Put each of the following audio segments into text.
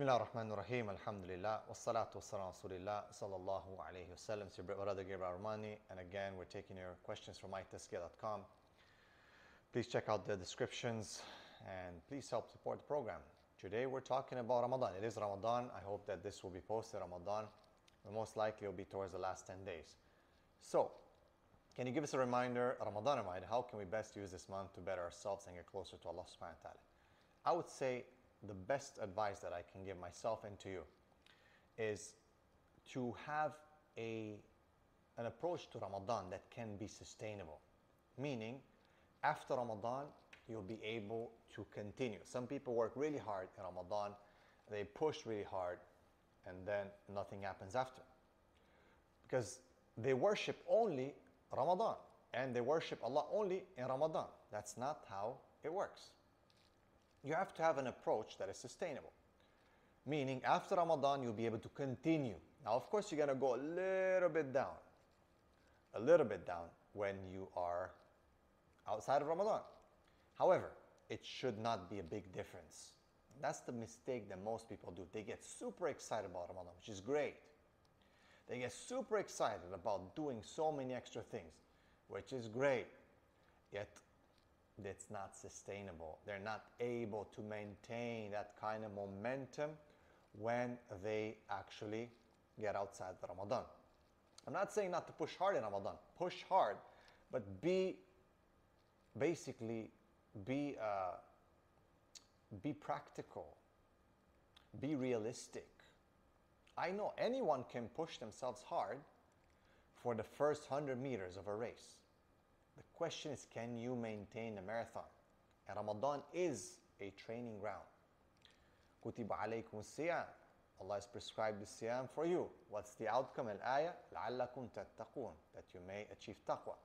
Bismillah ar-Rahman ar-Rahim, Alhamdulillah, wassalatu wassalamu rasulillah, sallallahu alayhi your brother Gabriel Al-Romaani, and again, we're taking your questions from mytazkiyah.com. Please check out the descriptions and please help support the program. Today, we're talking about Ramadan. It is Ramadan. I hope that this will be posted Ramadan, but most likely it'll be towards the last 10 days. So, can you give us a reminder, Ramadan reminder, how can we best use this month to better ourselves and get closer to Allah subhanahu wa ta'ala? I would say the best advice that I can give myself and to you is to have a, an approach to Ramadan that can be sustainable. Meaning, after Ramadan, you'll be able to continue. Some people work really hard in Ramadan, they push really hard, and then nothing happens after. Because they worship only Ramadan and they worship Allah only in Ramadan. That's not how it works you have to have an approach that is sustainable. Meaning, after Ramadan, you'll be able to continue. Now, of course, you're going to go a little bit down, a little bit down when you are outside of Ramadan. However, it should not be a big difference. That's the mistake that most people do. They get super excited about Ramadan, which is great. They get super excited about doing so many extra things, which is great. Yet that's not sustainable. They're not able to maintain that kind of momentum when they actually get outside the Ramadan. I'm not saying not to push hard in Ramadan. Push hard, but be basically be uh, be practical. Be realistic. I know anyone can push themselves hard for the first 100 meters of a race. The question is, can you maintain a marathon? And Ramadan is a training ground. كتب عليكم الصيام. Allah has prescribed the siyam for you. What's the outcome? Al-ayah, لعلكم تتقون. That you may achieve taqwa.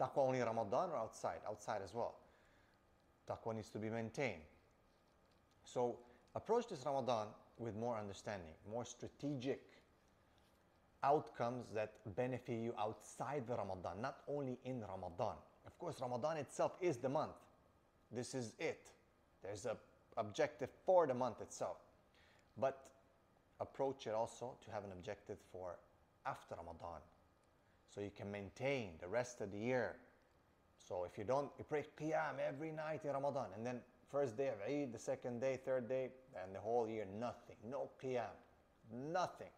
Taqwa only Ramadan or outside? Outside as well. Taqwa needs to be maintained. So approach this Ramadan with more understanding, more strategic outcomes that benefit you outside the Ramadan, not only in Ramadan. Of course, Ramadan itself is the month. This is it. There's a objective for the month itself. But approach it also to have an objective for after Ramadan. So you can maintain the rest of the year. So if you don't, you pray Qiyam every night in Ramadan and then first day of Eid, the second day, third day, and the whole year, nothing. No Qiyam. Nothing.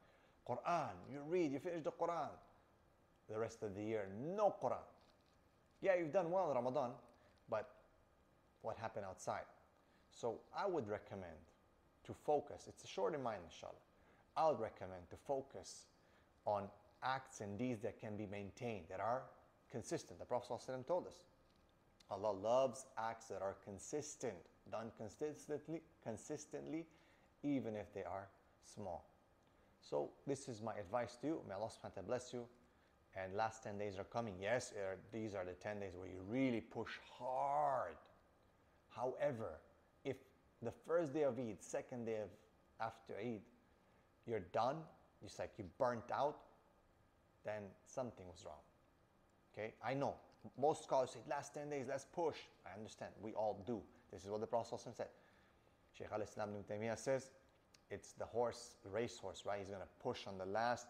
Quran, you read, you finish the Quran. The rest of the year, no Quran. Yeah, you've done well in Ramadan, but what happened outside? So I would recommend to focus, it's a short in mind, inshallah. I would recommend to focus on acts and deeds that can be maintained, that are consistent. The Prophet ﷺ told us. Allah loves acts that are consistent, done consistently, consistently, even if they are small. So this is my advice to you. May Allah subhanahu bless you. And last 10 days are coming. Yes, uh, these are the 10 days where you really push hard. However, if the first day of Eid, second day of after Eid, you're done, it's like you burnt out, then something was wrong. Okay, I know. Most scholars say last 10 days, let's push. I understand. We all do. This is what the Prophet said. Shaykh al-Islam ibn Taymiyyah says, it's the horse, racehorse, right? He's going to push on the last,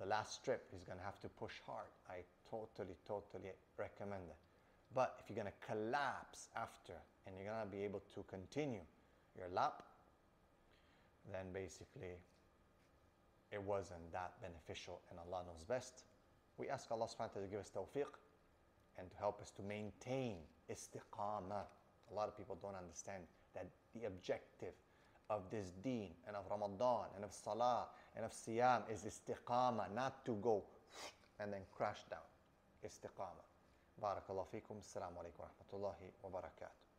the last strip. He's going to have to push hard. I totally, totally recommend it. But if you're going to collapse after and you're going to be able to continue your lap, then basically it wasn't that beneficial and Allah knows best. We ask Allah subhanahu wa ta'ala to give us tawfiq and to help us to maintain istiqamah. A lot of people don't understand that the objective of this deen and of Ramadan and of Salah and of Siyam is istiqama, not to go and then crash down. Istiqama. Barakallahu feekum. Assalamu alaikum wa rahmatullahi wa barakatuh.